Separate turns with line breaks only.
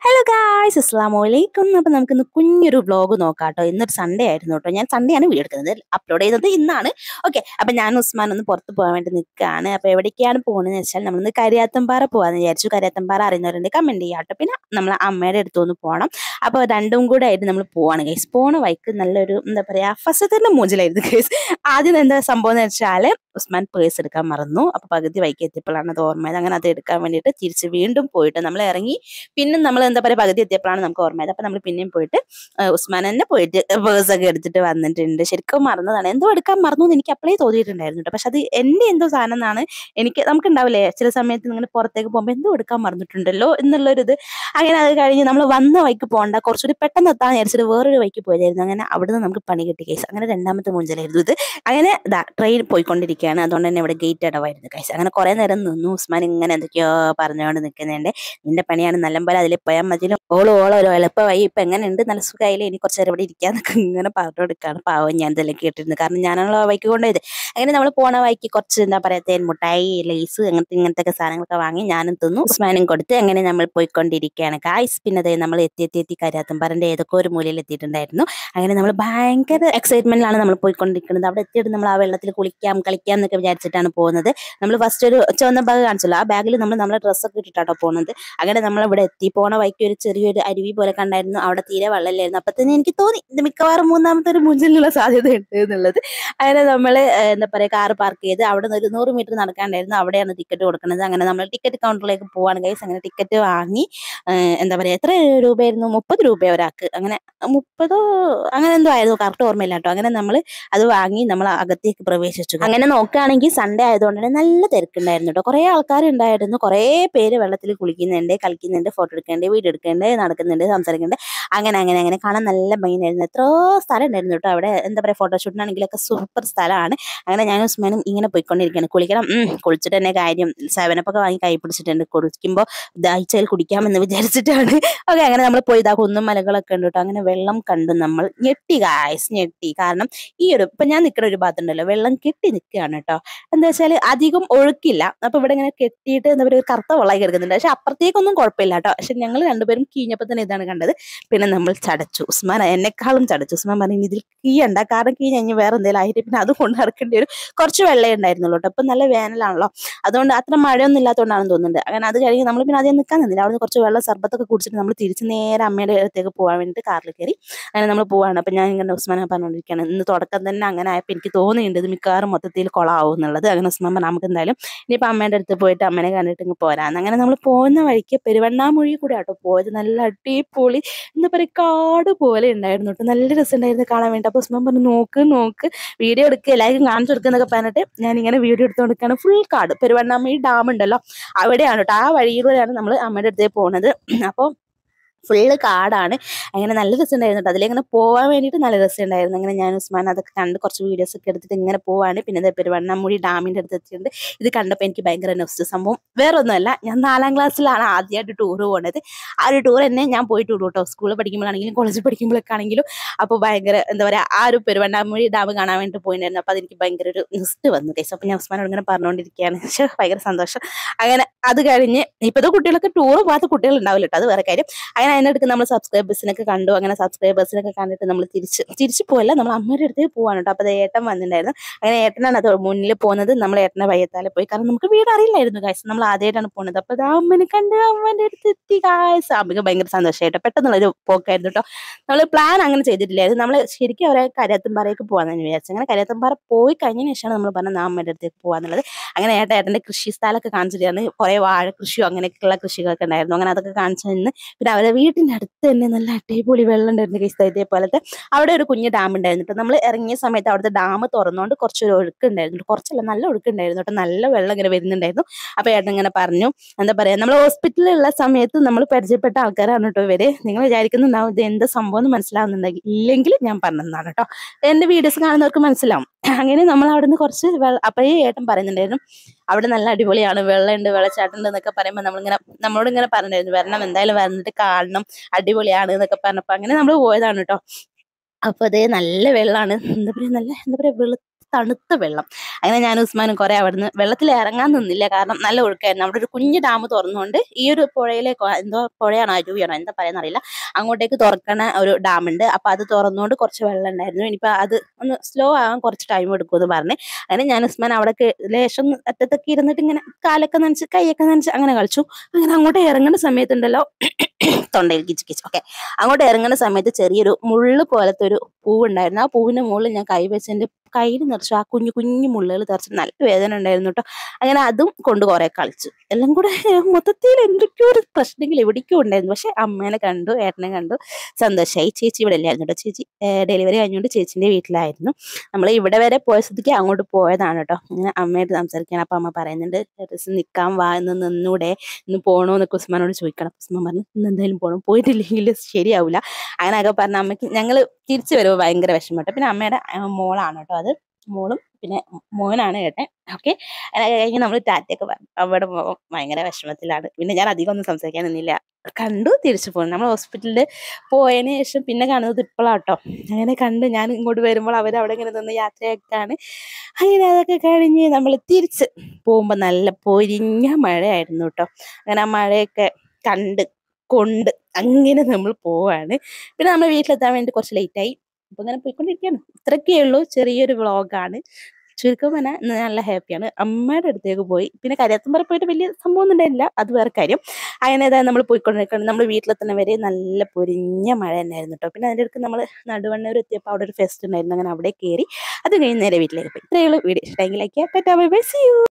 Hello guys അസ്സാം വലൈക്കും അപ്പൊ നമുക്കിന്ന് കുഞ്ഞൊരു വ്ലോഗ് നോക്കാം കേട്ടോ ഇന്നൊരു സൺഡേ ആയിരുന്നു കേട്ടോ. ഞാൻ സൺഡേ ആണ് വീഡിയോ എടുക്കുന്നത്. അപ്ലോഡ് ചെയ്തത് ഇന്നാണ്. ഓക്കെ അപ്പൊ ഞാൻ ഉസ്മാൻ ഒന്ന് പുറത്ത് പോകാൻ വേണ്ടി നിൽക്കുകയാണ് അപ്പോൾ എവിടേക്കാണ് പോകുന്നത് വെച്ചാൽ നമ്മളിന്ന് കരിയാത്തമ്പാറ പോകാന്ന് വിചാരിച്ചു. കരിയാത്തമ്പാറ അറിയുന്നവരുണ്ട്. കമന്റ് ചെയ്യാം കേട്ടോ പിന്നെ നമ്മൾ അമ്മയുടെ അടുത്തൊന്ന് പോകണം അപ്പോൾ രണ്ടും കൂടെ ആയിട്ട് നമ്മൾ പോവാണ് ഗൈസ് പോണ വൈക്ക് നല്ലൊരു എന്താ പറയാ തന്നെ മൂഞ്ചിലായിരുന്നു ഗൈസ് ആദ്യം എന്താ സംഭവം എന്ന് വെച്ചാൽ ഉസ്മാൻ പേഴ്സ് എടുക്കാൻ മറന്നു. അപ്പൊ പകുതി വൈകി എത്തിയപ്പോഴാണ് അത് ഓർമ്മയത് അങ്ങനെ അത് എടുക്കാൻ വേണ്ടിയിട്ട് തിരിച്ച് വീണ്ടും പോയിട്ട് നമ്മൾ ഇറങ്ങി. പിന്നെ നമ്മൾ എന്താ പറയുക പകുതി എത്തിയപ്പോഴാണ് നമുക്ക് ഓർമ്മയത് അപ്പൊ നമ്മൾ പിന്നെയും പോയിട്ട് ഉസ്മാൻ തന്നെ പോയിട്ട് പേഴ്സ് ഒക്കെ എടുത്തിട്ട് വന്നിട്ടുണ്ട്. ശരിക്കും മറന്നതാണ്. എന്തോ എടുക്കാൻ മറന്നു എന്ന് എനിക്ക് അപ്പോഴേ തോന്നിയിട്ടുണ്ടായിരുന്നു പക്ഷെ അത് എന്റെ എന്തോ സാധനം എന്നാണ് എനിക്ക് നമുക്ക് ഉണ്ടാവില്ലേ ചില സമയത്ത് ഇങ്ങനെ പുറത്തേക്ക് പോകുമ്പോൾ എന്തോ എടുക്കാൻ മറന്നിട്ടുണ്ടല്ലോ എന്നുള്ളൊരിത്. അങ്ങനെ അത് കഴിഞ്ഞ് നമ്മൾ വന്ന വൈക്ക് പോകണ്ട. കുറച്ചുകൂടി പെട്ടെന്ന് എത്താൻ വിചാരിച്ചിട്ട് വേറൊരു വൈക്ക് പോയതായിരുന്നു. അങ്ങനെ അവിടുന്ന് നമുക്ക് പണി കിട്ടി കേസ്. അങ്ങനെ രണ്ടാമത്തെ മുഞ്ചലായിരുന്നു ഇത്. അങ്ങനെ ട്രെയിൻ പോയിക്കൊണ്ടിരിക്കുകയാണ് അതുകൊണ്ട് തന്നെ ഇവിടെ ഗേറ്റ് അടവായിരുന്നു കൈസ് അങ്ങനെ കുറെ നേരം നിന്നു. ഉസ്മാൻ ഇങ്ങനെ എന്തൊക്കെയോ പറഞ്ഞുകൊണ്ട് നിൽക്കുന്നുണ്ട്. നിന്റെ പണിയാണ് നല്ലപോലെ അതിൽ പോയാൽ മതിലും ഓളോ ഓളോ ഒരു എളുപ്പമായി ഇപ്പൊ എങ്ങനെയുണ്ട് നല്ല സുഖമായില്ലേ ഇനി കുറച്ച് നേരം ഇവിടെ ഇരിക്കാന്നൊക്കെ ഇങ്ങനെ പറഞ്ഞു കൊടുക്കുകയാണ് പാവം ഞാൻ ഇതെല്ലാം കേട്ടിരുന്നു. കാരണം ഞാനാണല്ലോ വൈക്ക് കൊണ്ടുപോയത്. അങ്ങനെ നമ്മൾ പോണ വൈക്ക് കുറച്ച് എന്താ പറയാ തേൻ മുട്ടായി ലേസ് അങ്ങനത്തെ ഇങ്ങനത്തെ ഒക്കെ സാധനങ്ങളൊക്കെ വാങ്ങി ഞാനും തിന്നു. ഉസ്മാനും കൊടുത്ത് അങ്ങനെ നമ്മൾ പോയിക്കൊണ്ടിരിക്കുകയാണ്. കായ്സ് പിന്നെ ദേ നമ്മൾ എത്തി എത്തി എത്തി കരിയാത്തമ്പാറന്റെ ഏതൊക്കെ ഒരു മൂലയിൽ എത്തിയിട്ടുണ്ടായിരുന്നു. അങ്ങനെ നമ്മൾ ഭയങ്കര എക്സൈറ്റ്മെന്റിലാണ് നമ്മൾ പോയിക്കൊണ്ടിരിക്കുന്നത്. അവിടെ എത്തിയിട്ട് നമ്മൾ ആ വെള്ളത്തിൽ കുളിക്കാം കളിക്കാം എന്നൊക്കെ വിചാരിച്ചിട്ടാണ് പോകുന്നത്. നമ്മൾ ഫസ്റ്റ് ഒരു ചുവന്ന ബാഗ് കാണിച്ചല്ലോ. ആ ബാഗിൽ നമ്മൾ നമ്മുടെ ഡ്രസ്സൊക്കെ ഇട്ടിട്ടാട്ടോ പോകുന്നത്. അങ്ങനെ നമ്മൾ ഇവിടെ എത്തി. പോണ വൈക്ക് ഒരു ചെറിയൊരു അരുവി പോലെ കണ്ടായിരുന്നു. അവിടെ തീരെ വെള്ളമില്ലായിരുന്നു. അപ്പൊ തന്നെ എനിക്ക് തോന്നി ഇത് മിക്കവാറും മൂന്നാമത്തെ ഒരു മുഞ്ചലിനുള്ള സാധ്യത ഉണ്ട് എന്നുള്ളത്. അങ്ങനെ നമ്മൾ എന്താ പറയുക കാർ പാർക്ക് ചെയ്ത് അവിടെ നിന്ന് ഒരു നൂറ് മീറ്റർ നടക്കാണ്ടായിരുന്നു. അവിടെയാണ് ടിക്കറ്റ് കൊടുക്കുന്നത്. അങ്ങനെ നമ്മൾ ടിക്കറ്റ് കൗണ്ടറിലേക്ക് പോവാണ് ഗൈസ് അങ്ങനെ ടിക്കറ്റ് വാങ്ങി എന്താ പറയാ എത്ര രൂപയായിരുന്നു? മുപ്പത് രൂപ ഒരാൾക്ക്. അങ്ങനെ മുപ്പതോ അങ്ങനെ എന്തോ ആയിരുന്നു. കറക്റ്റ് ഓർമ്മയില്ല കേട്ടോ അങ്ങനെ നമ്മൾ അത് വാങ്ങി നമ്മൾ അകത്തേക്ക് പ്രവേശിച്ചു. അങ്ങനെ നോക്കുകയാണെങ്കിൽ സൺഡേ ആയതുകൊണ്ട് തന്നെ നല്ല തിരക്കുണ്ടായിരുന്നു കേട്ടോ. കുറേ ആൾക്കാർ ഉണ്ടായിരുന്നു. കുറേ പേര് വെള്ളത്തിൽ കുളിക്കുന്നുണ്ട് കളിക്കുന്നുണ്ട് ഫോട്ടോ എടുക്കുന്നുണ്ട് വീഡിയോ എടുക്കുന്നുണ്ട് നടക്കുന്നുണ്ട് സംസാരിക്കുന്നുണ്ട്. അങ്ങനെ അങ്ങനെ അങ്ങനെ കാണാൻ നല്ല ഭംഗിയായിരുന്നു. എത്രയോ സ്ഥലം ഉണ്ടായിരുന്നു കേട്ടോ അവിടെ. എന്താ പറയുക ഫോട്ടോഷൂട്ടിനാണെങ്കിലൊക്കെ സൂപ്പർ സ്ഥലമാണ്. അങ്ങനെ ഞാനും ഉസ്മാനും ഇങ്ങനെ പോയിക്കൊണ്ടിരിക്കുകയാണ്. കുളിക്കണം കുളിച്ചിട്ട് തന്നെ കാര്യം സെവനപ്പൊക്കെ വാങ്ങി കൈ പിടിച്ചിട്ടുണ്ട്. കുളിക്കുമ്പോൾ ദാഹിച്ചാൽ കുടിക്കാമെന്ന് വിചാരിച്ചിട്ടാണ്. ഓക്കെ അങ്ങനെ നമ്മൾ പോയി ഇതാ കുന്നും മലകളൊക്കെ ഉണ്ട് കേട്ടോ. അങ്ങനെ വെള്ളം കണ്ടു നമ്മൾ ഞെട്ടി കായസ് ഞെട്ടി. കാരണം ഈ ഒരു ഇപ്പം ഞാൻ നിൽക്കുന്ന ഒരു ഭാഗത്തുണ്ടല്ലോ വെള്ളം കെട്ടി നിൽക്കുകയാണ് കേട്ടോ. എന്താ വെച്ചാൽ അധികം ഒഴുക്കില്ല. അപ്പം ഇവിടെ ഇങ്ങനെ കെട്ടിയിട്ട് എന്താ പറയുക കറുത്ത വെള്ളമായി കിടക്കുന്നുണ്ട്. പക്ഷെ അപ്പുറത്തേക്കൊന്നും കുഴപ്പമില്ല കേട്ടോ. പക്ഷെ ഞങ്ങൾ രണ്ടുപേരും കീഞ്ഞപ്പോൾ തന്നെ ഇതാണ് കണ്ടത്. പിന്നെ നമ്മൾ ചടച്ചു. ഉസ്മാൻ എന്നെക്കാളും ചടച്ചു. ഉസ്മാൻ പറഞ്ഞു ഇതിൽ കീയണ്ട. കാരണം കീ കഴിഞ്ഞ് വേറെ എന്തെങ്കിലും ആയിട്ട് പിന്നെ അത് കൊണ്ട് നടക്കേണ്ടി കുറച്ച് വെള്ളം ഉണ്ടായിരുന്നുള്ളൂ ഇപ്പൊ നല്ല വേനലാണല്ലോ. അതുകൊണ്ട് അത്ര മഴയൊന്നും ഇല്ലാത്തതുകൊണ്ടാണെന്ന് തോന്നുന്നുണ്ട്. അങ്ങനെ അത് കഴിഞ്ഞ് നമ്മൾ പിന്നെ അധികം നിൽക്കാൻ നിന്നില്ല. അവിടെ കുറച്ച് വെള്ളം സർബത്തൊക്കെ കുടിച്ചിട്ട് നമ്മൾ തിരിച്ച് നേരെ അമ്മയുടെ അടുത്തേക്ക് പോകാൻ വേണ്ടിയിട്ട് കാറിൽ കയറി. അങ്ങനെ നമ്മൾ പോവാണ്. അപ്പൊ ഞാൻ ഇങ്ങനെ ഉസ്മാനെ പറഞ്ഞുകൊണ്ടിരിക്കുകയാണ്. ഇന്ന് തുടക്കം തന്നെ അങ്ങനെ ആയപ്പോൾ എനിക്ക് തോന്നിയിട്ടുണ്ട്. ഇത് മിക്കവാറും മൊത്തത്തിൽ കൊളാവും എന്നുള്ളത്. അങ്ങനെ ഉസ്മാൻ പറഞ്ഞു നമുക്ക് എന്തായാലും ഇനിയിപ്പോൾ അമ്മേന്റെ അടുത്ത് പോയിട്ട് അമ്മേനെ കണ്ടിട്ട് ഇങ്ങ് പോരാന്ന്. അങ്ങനെ നമ്മൾ പോകുന്ന വഴിക്ക് പെരുവണ്ണാമൊഴി കൂടെ ആട്ടോ പോയത്. നല്ല അടിപൊളി. പറയുക കാട് പോലെ ഉണ്ടായിരുന്നു കേട്ടോ നല്ല രസമുണ്ടായിരുന്നു കാണാൻ വേണ്ടി. അപ്പോൾ ഉസ്മാൻ പറഞ്ഞു നോക്ക് നോക്ക്. വീഡിയോ എടുക്കുക എല്ലാവർക്കും കാണിച്ചു കൊടുക്കുക എന്നൊക്കെ പറഞ്ഞിട്ട് ഞാൻ ഇങ്ങനെ വീഡിയോ എടുത്തുകൊണ്ടിരിക്കുകയാണ് ഫുൾ കാട്. പെരുവണ്ണാമൊഴി ഡാം ഉണ്ടല്ലോ അവിടെയാണ് കേട്ടോ ആ വഴിയിലൂടെയാണ് നമ്മൾ അമ്മയുടെ അടുത്തേക്ക് പോകുന്നത് അപ്പോൾ ഫുള്ള് കാടാണ്. അങ്ങനെ നല്ല രസമുണ്ടായിരുന്നു കേട്ടോ അതിലിങ്ങനെ പോകാൻ വേണ്ടിയിട്ട് നല്ല രസമുണ്ടായിരുന്നു. അങ്ങനെ ഞാൻ ഉസ്മാൻ അതൊക്കെ കണ്ട് കുറച്ച് വീഡിയോസ് ഒക്കെ എടുത്തിട്ട് ഇങ്ങനെ പോവാണ്. പിന്നെ ദേ ഡാമിന്റെ അടുത്ത് എത്തിയിട്ടുണ്ട്. ഇത് കണ്ടപ്പോൾ എനിക്ക് ഭയങ്കര നെസ്റ്റ് സംഭവം. വേറെ ഒന്നുമല്ല ഞാൻ നാലാം ക്ലാസ്സിലാണ് ആദ്യമായിട്ട് ടൂർ പോകുന്നത് ആ ഒരു ടൂർ തന്നെ ഞാൻ പോയിട്ടുള്ളൂ കേട്ടോ സ്കൂളിൽ പഠിക്കുമ്പോഴാണെങ്കിലും കോളേജിൽ പഠിക്കുമ്പോഴൊക്കെ ആണെങ്കിലും അപ്പോൾ ഭയങ്കര എന്താ പറയുക ആ ഒരു പെരുവണ്ണാമൂഴി ഡാം കാണാൻ വേണ്ടി പോയിട്ടുണ്ടായിരുന്നു. അപ്പോൾ അതെനിക്ക് ഭയങ്കര ഒരു നെസ്റ്റ് വന്നു കേസ് അപ്പോൾ ഞാൻ ഉസ്മാനോട് ഇങ്ങനെ പറഞ്ഞുകൊണ്ടിരിക്കുകയാണ്. പക്ഷേ ഭയങ്കര സന്തോഷം. അങ്ങനെ അത് കഴിഞ്ഞ് ഇപ്പോഴത്തെ കുട്ടികളൊക്കെ ടൂർ പോകാത്ത കുട്ടികൾ ഉണ്ടാവില്ല കേട്ടോ അത് വേറെ കാര്യം. അങ്ങനെ അതിനടുത്ത് നമ്മൾ സബ്സ്ക്രൈബേഴ്സിനൊക്കെ കണ്ടു. അങ്ങനെ സബ്സ്ക്രൈബേഴ്സിനൊക്കെ കണ്ടിട്ട് നമ്മൾ തിരിച്ച് തിരിച്ചു പോയല്ല നമ്മൾ അമ്മയുടെ അടുത്തേക്ക് പോവാണ് കേട്ടോ. അപ്പോൾ ഏട്ടൻ വന്നിട്ടുണ്ടായിരുന്നു. അങ്ങനെ ഏട്ടനാണ് അത് മുന്നിൽ പോകുന്നത് നമ്മൾ ഏട്ടനെ വയ്യത്താലെ പോയി. കാരണം നമുക്ക് വീട് അറിയില്ലായിരുന്നു കാശ് നമ്മൾ ആദ്യമായിട്ടാണ് പോകുന്നത് അപ്പോൾ അമ്മനെ കണ്ട് അമ്മേന്റെ അടുത്ത് എത്തി കാശ് അമ്മയ്ക്ക് ഭയങ്കര സന്തോഷമായിട്ടോ പെട്ടെന്നുള്ളൊരു പോക്കായിരുന്നു കേട്ടോ. നമ്മൾ പ്ലാൻ അങ്ങനെ ചെയ്തിട്ടില്ലായിരുന്നു. നമ്മൾ ശരിക്കും അവരെ കരയത്തുംപാറയ്ക്ക് പോകാമെന്ന് വിചാരിച്ചു അങ്ങനെ കരിയാത്തമ്പാറ പോയി കഴിഞ്ഞതിന് ശേഷമാണ് നമ്മൾ പറഞ്ഞത് അമ്മയുടെ അടുത്തേക്ക് പോകാന്നുള്ളത് അങ്ങനെ ഏട്ടൻ ഏട്ടന്റെ കൃഷി സ്ഥലമൊക്കെ കാണിച്ചിട്ടാണ് കുറേ വാഴ കൃഷിയോ അങ്ങനെയൊക്കെയുള്ള കൃഷികളൊക്കെ ഉണ്ടായിരുന്നു. അങ്ങനെ അതൊക്കെ കാണിച്ചു നിന്ന് പിന്നെ അവരെ വീട്ടിന്റെ അടുത്ത് തന്നെ നല്ല അടിപൊളി വെള്ളം ഉണ്ടായിരുന്നു കേസ് ഇതേപോലത്തെ അവിടെ ഒരു കുഞ്ഞ് ഡാം ഉണ്ടായിരുന്നു. നമ്മൾ ഇറങ്ങിയ സമയത്ത് അവിടുത്തെ ഡാം തുറന്നുകൊണ്ട് കുറച്ചൊരു ഒഴുക്ക് ഉണ്ടായിരുന്നു. കുറച്ചല്ല നല്ല ഒഴുക്ക് ഉണ്ടായിരുന്നു കേട്ടോ. നല്ല വെള്ളം ഇങ്ങനെ വരുന്നുണ്ടായിരുന്നു. അപ്പോൾ ഏട്ടൻ ഇങ്ങനെ പറഞ്ഞു എന്താ പറയുക നമ്മൾ ഹോസ്പിറ്റലിലുള്ള സമയത്ത് നമ്മൾ പരിചയപ്പെട്ട ആൾക്കാരാണ് കേട്ടോ ഇവർ. നിങ്ങൾ വിചാരിക്കുന്നുണ്ടാവും ഇത് എന്ത് സംഭവം എന്ന് മനസ്സിലാവുന്നുണ്ടെങ്കിൽ ഇല്ലെങ്കിൽ ഞാൻ പറഞ്ഞതാണ് കേട്ടോ. എന്റെ വീഡിയോസ് കാണുന്നവർക്ക് മനസ്സിലാവും. അങ്ങനെ നമ്മൾ അവിടെ നിന്ന് കുറച്ച് അപ്പോഴേ ഏട്ടൻ പറയുന്നുണ്ടായിരുന്നു അവിടെ നല്ല അടിപൊളിയാണ് വെള്ളമുണ്ട് വെള്ളച്ചാട്ടുണ്ട് എന്നൊക്കെ പറയുമ്പോൾ നമ്മളിങ്ങനെ നമ്മളോട് ഇങ്ങനെ പറഞ്ഞിരുന്നു വരണം എന്തായാലും വന്നിട്ട് കാണണം അടിപൊളിയാണ് എന്നൊക്കെ പറഞ്ഞപ്പോൾ അങ്ങനെ നമ്മൾ പോയതാണ് കേട്ടോ. അപ്പോൾ അതേ നല്ല വെള്ളമാണ് എന്താ പറയുക നല്ല എന്താ പറയുക വെളുത്ത തണുത്ത വെള്ളം. അങ്ങനെ ഞാൻ ഉസ്മാനും കുറെ അവിടുന്ന് വെള്ളത്തിൽ ഇറങ്ങാൻ നിന്നില്ല. കാരണം നല്ല ഒഴുക്കായിരുന്നു. അവിടെ ഒരു കുഞ്ഞു ഡാം തുറന്നുകൊണ്ട് ഈ ഒരു പുഴയിലെ എന്തോ പുഴയാണോ അരുവിയാണോ എന്താ പറയാന്ന് അറിയില്ല. അങ്ങോട്ടേക്ക് തുറക്കണ ഒരു ഡാം ഉണ്ട്. അപ്പൊ അത് തുറന്നുകൊണ്ട് കുറച്ച് വെള്ളം ഉണ്ടായിരുന്നു. ഇനിയിപ്പോ അത് ഒന്ന് സ്ലോ ആകാൻ കുറച്ച് ടൈം എടുക്കുമെന്ന് പറഞ്ഞ്. അങ്ങനെ ഞാൻ ഉസ്മാൻ അവിടെ ലേശം അറ്റത്തൊക്കെ ഇരുന്നിട്ട് ഇങ്ങനെ കാലൊക്കെ നനച്ച് കൈയൊക്കെ നനച്ച് അങ്ങനെ കളിച്ചു. അങ്ങനെ അങ്ങോട്ട് ഇറങ്ങുന്ന സമയത്തുണ്ടല്ലോ തൊണ്ടയിൽ കിച്ച് കിച്ച്. ഓക്കെ അങ്ങോട്ട് ഇറങ്ങുന്ന സമയത്ത് ചെറിയൊരു മുള്ളു പോലത്തെ ഒരു പൂവുണ്ടായിരുന്നു. ആ പൂവിന്റെ മുകളിൽ ഞാൻ കൈ എന്റെ കയ്യിൽ നിറച്ചു ആ കുഞ്ഞു കുഞ്ഞു മുള്ളുകൾ തെറച്ച് നല്ല വേദന ഉണ്ടായിരുന്നു കേട്ടോ. അങ്ങനെ അതും കൊണ്ട് കുറെ കളിച്ചു. എല്ലാം കൂടെ മൊത്തത്തിൽ എന്തൊക്കെയോ ഒരു പ്രശ്നങ്ങൾ എവിടേക്കോ ഉണ്ടായിരുന്നു. പക്ഷെ അമ്മേനെ കണ്ടു ഏട്ടനെ കണ്ടു. സന്തോഷമായി ചേച്ചി ഇവിടെ ഇല്ലായിരുന്നു കേട്ടോ. ചേച്ചി ഡെലിവറി കഴിഞ്ഞുകൊണ്ട് ചേച്ചിന്റെ വീട്ടിലായിരുന്നു. നമ്മൾ ഇവിടെ വരെ പോയ സ്ഥിതിക്ക് അങ്ങോട്ട് പോയതാണ് കേട്ടോ. ഇങ്ങനെ അമ്മയായിട്ട് സംസാരിക്കുകയാണ് അപ്പൊ അമ്മ പറയുന്നുണ്ട് ടെറസ് നിൽക്കാൻ വാ എന്ന് നിന്നൂടെ. ഇന്ന് പോകണോ എന്നൊക്കെ ഉസ്മാനോട് ചോദിക്കണം. ഉസ്മാൻ പറഞ്ഞു ഇന്ന് എന്തായാലും പോകണം പോയിട്ടില്ലെങ്കിൽ ശരിയാവില്ല അങ്ങനെ അങ്ങനെയൊക്കെ പറഞ്ഞ അമ്മയ്ക്ക് ഞങ്ങൾ തിരിച്ചു വരുമ്പോൾ ഭയങ്കര വിഷമം കേട്ടോ പിന്നെ അമ്മയുടെ മോളാണ് കേട്ടോ അത്. മോളും പിന്നെ മോനാണ് കേട്ടെ ഓക്കെ. കഴിഞ്ഞ് നമ്മൾ ടാറ്റയൊക്കെ അവിടെ ഭയങ്കര വിഷമത്തിലാണ്. പിന്നെ ഞാൻ അധികം ഒന്നും സംസാരിക്കാൻ നിന്നില്ല. കണ്ടു തിരിച്ചു പോകും നമ്മൾ ഹോസ്പിറ്റലിൽ പോയതിന് ശേഷം പിന്നെ കാണുന്നത് ഇപ്പോഴാട്ടോ അങ്ങനെ കണ്ട് ഞാൻ ഇങ്ങോട്ട് വരുമ്പോൾ അവർ അവിടെ ഇങ്ങനെ നിന്ന് യാത്രയൊക്കെയാണ്. അങ്ങനെ അതൊക്കെ കഴിഞ്ഞ് നമ്മൾ തിരിച്ച് പോകുമ്പോൾ നല്ല പൊരിഞ്ഞ മഴയായിരുന്നു കേട്ടോ. അങ്ങനെ ആ മഴയൊക്കെ കണ്ട് കൊണ്ട് അങ്ങനെ നമ്മൾ പോവാണ്. പിന്നെ നമ്മൾ വീട്ടിലെത്താൻ വേണ്ടി കുറച്ച് ലേറ്റായി അപ്പൊ അങ്ങനെ പോയിക്കൊണ്ടിരിക്കുകയാണ് ഇത്രയൊക്കെ ഉള്ളൂ. ചെറിയൊരു വ്ളോഗാണ്. ചുരുക്കം ഇന്ന് നല്ല ഹാപ്പിയാണ്. അമ്മയുടെ അടുത്തേക്ക് പോയി. പിന്നെ കരിയാത്തമ്പറ പോയിട്ട് വലിയ സംഭവം ഉണ്ടായില്ല അത് വേറെ കാര്യം. അങ്ങനെ ഏതായാലും നമ്മൾ പോയിക്കൊണ്ടിരിക്കുകയാണ്. നമ്മൾ വീട്ടിലെത്തുന്ന വരെ നല്ല പൊരിഞ്ഞ മഴ തന്നെയായിരുന്നു കേട്ടോ പിന്നെ അതിന്റെ അടുത്ത് നമ്മൾ നടുവണ്ണൂർ എത്തിയപ്പോൾ അവിടെ ഒരു ഫെസ്റ്റ് ഉണ്ടായിരുന്നു. അങ്ങനെ അവിടെ കയറി അത് കഴിഞ്ഞ് നേരെ വീട്ടിലേക്ക് പോയി. ഇത്രയുള്ളൂ വീഡിയോ ഇഷ്ടമെങ്കിൽ like bye bye. See you